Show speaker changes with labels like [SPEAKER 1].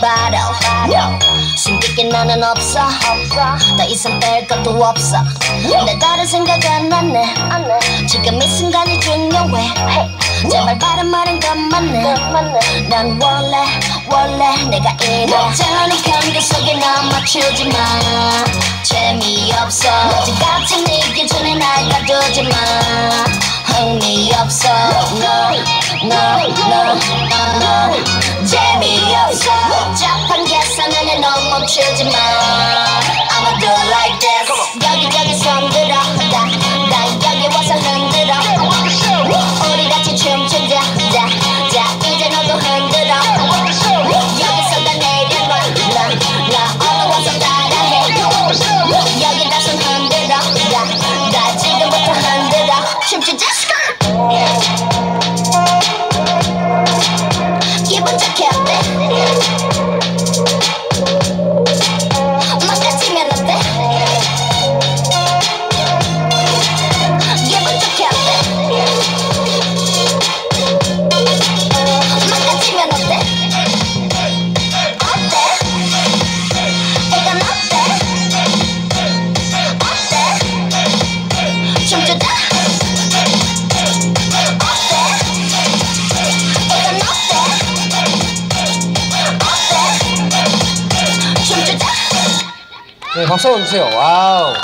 [SPEAKER 1] 바로 숨기게 나는 없어 더 이상 뺄 것도 없어. 내 다른 생각은 안해. 지금 이 순간이 중요해. 제발 바른 말은 그만해 난 원래 원래 내가 이렇다는 경계 속에 나 맞추지 마. 재미없어. 어제 같은 네 기준에 날 가두지 마 흥미없어 no no no no 재미없어 복잡한 계산에 넌 멈추지 마
[SPEAKER 2] 네, 박수 한번 주세요. 와우.